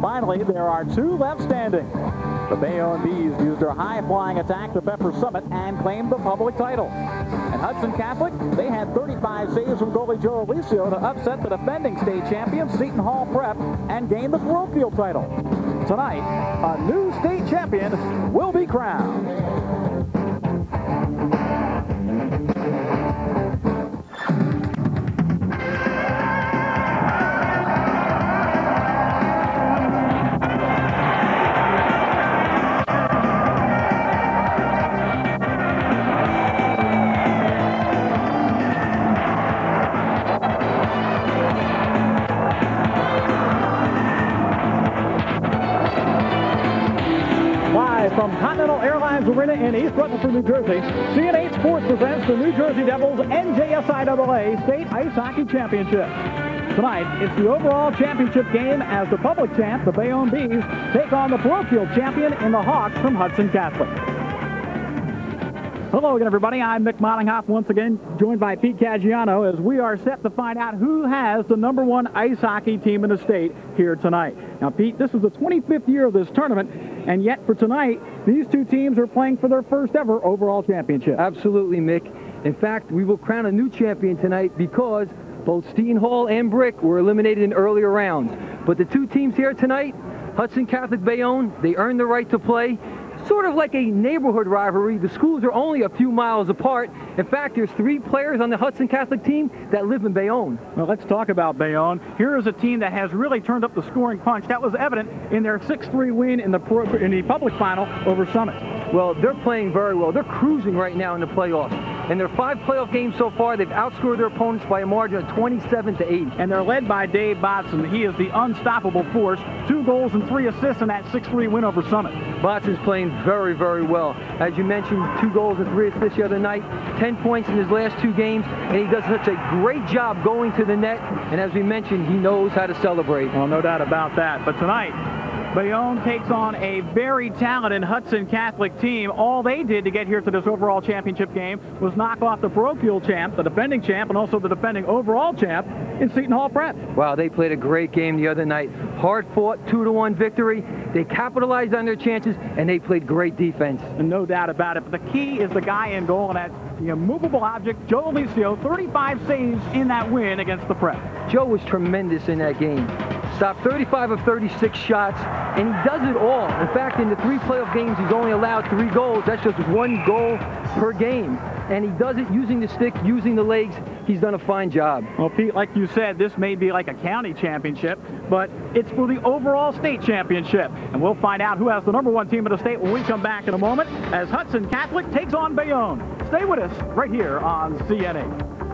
Finally, there are two left standing. The Bayonne Bees used their high-flying attack to Pepper Summit and claimed the public title. And Hudson Catholic, they had 35 saves from goalie Joe Alicio to upset the defending state champions Seton Hall Prep and gain the parochial title. Tonight, a new state champion will be crowned. From Continental Airlines Arena in East Rutherford, New Jersey, CN8 Sports presents the New Jersey Devils NJSIAA State Ice Hockey Championship. Tonight, it's the overall championship game as the public champ, the Bayonne Bees, take on the parochial champion in the Hawks from Hudson Catholic. Hello again, everybody. I'm Mick Mollinghoff once again, joined by Pete Caggiano as we are set to find out who has the number one ice hockey team in the state here tonight. Now, Pete, this is the 25th year of this tournament, and yet for tonight, these two teams are playing for their first ever overall championship. Absolutely, Mick. In fact, we will crown a new champion tonight because both Seton Hall and Brick were eliminated in earlier rounds. But the two teams here tonight, Hudson Catholic Bayonne, they earned the right to play, sort of like a neighborhood rivalry. The schools are only a few miles apart. In fact, there's three players on the Hudson Catholic team that live in Bayonne. Well, let's talk about Bayonne. Here is a team that has really turned up the scoring punch. That was evident in their 6-3 win in the, pro, in the public final over Summit. Well, they're playing very well. They're cruising right now in the playoffs. In their five playoff games so far, they've outscored their opponents by a margin of 27 to 8. And they're led by Dave Botson. He is the unstoppable force. Two goals and three assists in that 6-3 win over Summit. Botson's playing very, very well. As you mentioned, two goals and three assists the other night, 10 points in his last two games, and he does such a great job going to the net. And as we mentioned, he knows how to celebrate. Well, no doubt about that. But tonight, Bayonne takes on a very talented Hudson Catholic team. All they did to get here to this overall championship game was knock off the parochial champ, the defending champ, and also the defending overall champ in Seton Hall Prep. Wow, they played a great game the other night. Hard fought, two to one victory. They capitalized on their chances, and they played great defense. And no doubt about it. But the key is the guy in goal, and that's the immovable object, Joe Alicio, 35 saves in that win against the Prep. Joe was tremendous in that game. Stopped 35 of 36 shots, and he does it all. In fact, in the three playoff games, he's only allowed three goals. That's just one goal per game. And he does it using the stick, using the legs. He's done a fine job. Well, Pete, like you said, this may be like a county championship, but it's for the overall state championship. And we'll find out who has the number one team in the state when we come back in a moment as Hudson Catholic takes on Bayonne. Stay with us right here on CN8.